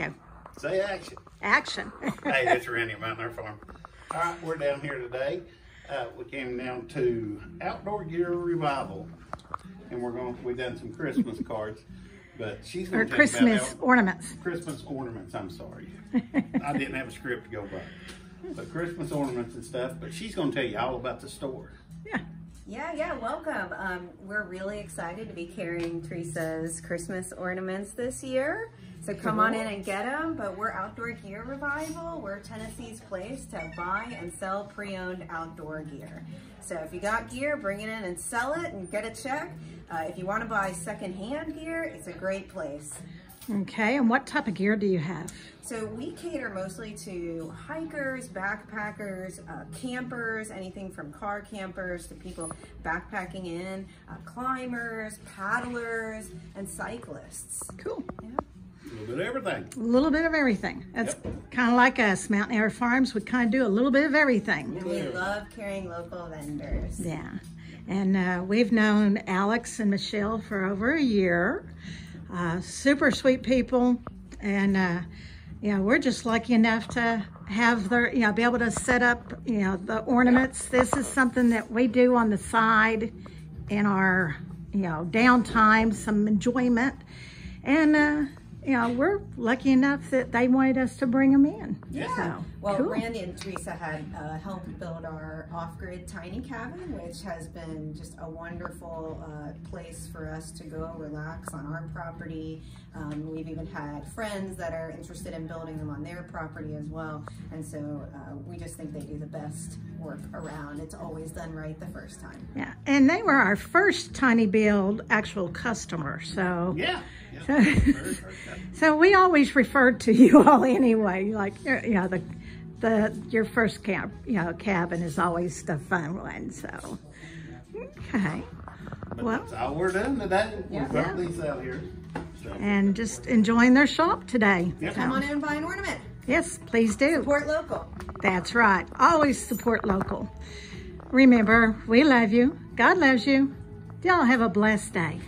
Go. Say action. Action. hey, it's Randy Mountain Air Farm. All right, we're down here today. Uh, we came down to Outdoor Gear Revival, and we're going. We've done some Christmas cards, but she's going to Christmas ornaments. Christmas ornaments. I'm sorry, I didn't have a script to go by, but Christmas ornaments and stuff. But she's going to tell you all about the store. Yeah. Yeah, yeah, welcome. Um, we're really excited to be carrying Teresa's Christmas ornaments this year. So come on in and get them. But we're Outdoor Gear Revival. We're Tennessee's place to buy and sell pre-owned outdoor gear. So if you got gear, bring it in and sell it and get a check. Uh, if you want to buy secondhand gear, it's a great place. Okay, and what type of gear do you have? So we cater mostly to hikers, backpackers, uh, campers, anything from car campers to people backpacking in, uh, climbers, paddlers, and cyclists. Cool. Yeah. A little bit of everything. A little bit of everything. That's Yep. kind of like us, Mountain Air Farms. We kind of do a little bit of everything. And we love carrying local vendors. Yeah. And uh, we've known Alex and Michelle for over a year. Uh, super sweet people. And, uh, you know, we're just lucky enough to have their, you know, be able to set up, you know, the ornaments. This is something that we do on the side in our, you know, downtime, some enjoyment. And, uh, you know, we're lucky enough that they wanted us to bring them in. Yeah. So, Well, cool. Randy and Teresa had uh, helped build our off-grid tiny cabin, which has been just a wonderful uh, place for us to go relax on our property. Um, we've even had friends that are interested in building them on their property as well. And so uh, we just think they do the best work around. It's always done right the first time. Yeah, and they were our first Tiny Build actual customer, so Yeah. So- Very, very so we always referred to you all anyway. Like you know, the the your first camp, you know, cabin is always the fun one. So okay, But Well- that's all we're doing today. Yeah. We've got these out here. So, and just enjoying their shop today. Yep. Come on in and buy an ornament. yes, please do. Support local. That's right. Always support local. Remember, we love you. God loves you. Y'all have a blessed day.